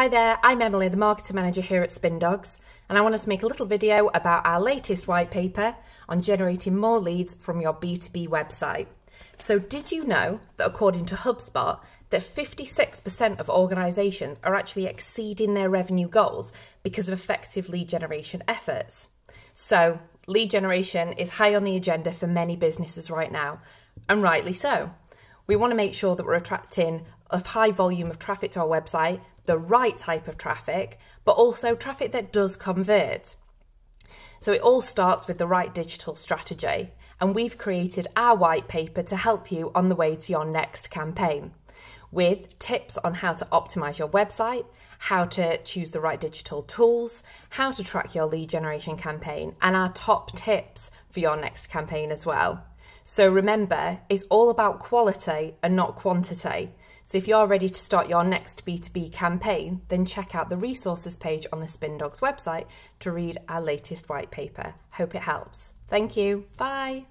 Hi there, I'm Emily, the Marketing Manager here at Spindogs, and I wanted to make a little video about our latest white paper on generating more leads from your B2B website. So did you know that according to HubSpot, that 56% of organisations are actually exceeding their revenue goals because of effective lead generation efforts? So lead generation is high on the agenda for many businesses right now, and rightly so. We want to make sure that we're attracting a high volume of traffic to our website, the right type of traffic, but also traffic that does convert. So it all starts with the right digital strategy, and we've created our white paper to help you on the way to your next campaign with tips on how to optimize your website, how to choose the right digital tools, how to track your lead generation campaign, and our top tips for your next campaign as well. So remember, it's all about quality and not quantity. So if you're ready to start your next B2B campaign, then check out the resources page on the Spindogs website to read our latest white paper. Hope it helps. Thank you. Bye.